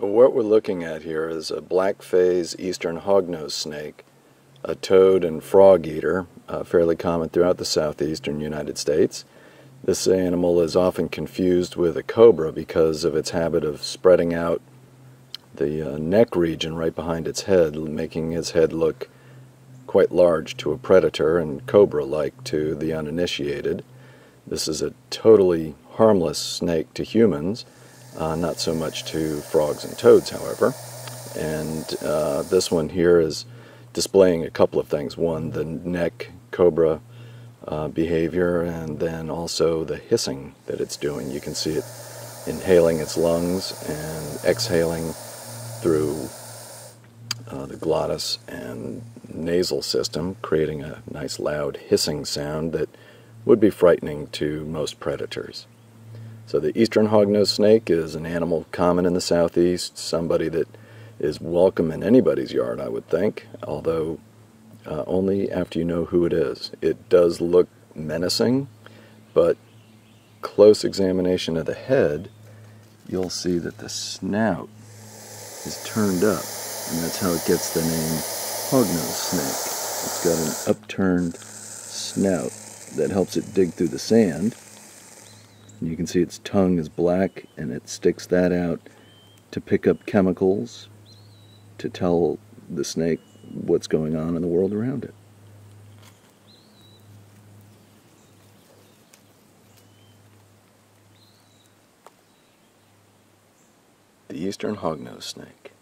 So what we're looking at here is a black phase eastern hognose snake, a toad and frog eater, uh, fairly common throughout the southeastern United States. This animal is often confused with a cobra because of its habit of spreading out the uh, neck region right behind its head, making its head look quite large to a predator and cobra-like to the uninitiated. This is a totally harmless snake to humans, uh, not so much to frogs and toads, however. And uh, this one here is displaying a couple of things. One, the neck cobra uh, behavior, and then also the hissing that it's doing. You can see it inhaling its lungs and exhaling through uh, the glottis and nasal system, creating a nice loud hissing sound that would be frightening to most predators. So the eastern hognose snake is an animal common in the southeast, somebody that is welcome in anybody's yard, I would think, although uh, only after you know who it is. It does look menacing, but close examination of the head, you'll see that the snout is turned up, and that's how it gets the name hognose snake. It's got an upturned snout that helps it dig through the sand and you can see its tongue is black and it sticks that out to pick up chemicals to tell the snake what's going on in the world around it. The eastern hognose snake.